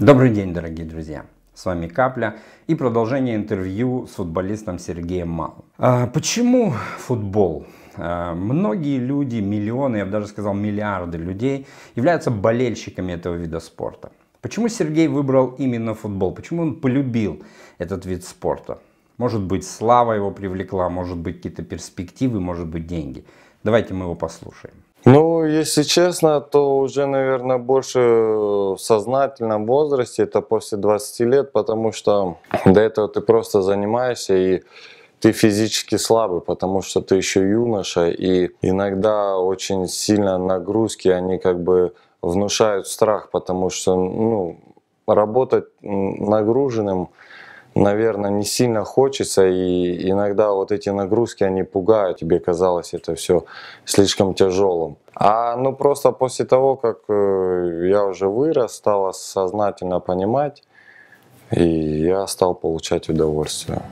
Добрый день, дорогие друзья! С вами Капля и продолжение интервью с футболистом Сергеем Малым. А почему футбол? А, многие люди, миллионы, я бы даже сказал миллиарды людей являются болельщиками этого вида спорта. Почему Сергей выбрал именно футбол? Почему он полюбил этот вид спорта? Может быть, слава его привлекла, может быть, какие-то перспективы, может быть, деньги. Давайте мы его послушаем. Ну, если честно, то уже, наверное, больше в сознательном возрасте, это после 20 лет, потому что до этого ты просто занимаешься и ты физически слабый, потому что ты еще юноша, и иногда очень сильно нагрузки, они как бы внушают страх, потому что, ну, работать нагруженным, наверное, не сильно хочется, и иногда вот эти нагрузки, они пугают, тебе казалось это все слишком тяжелым. А ну просто после того, как э, я уже вырос, стал сознательно понимать, и я стал получать удовольствие.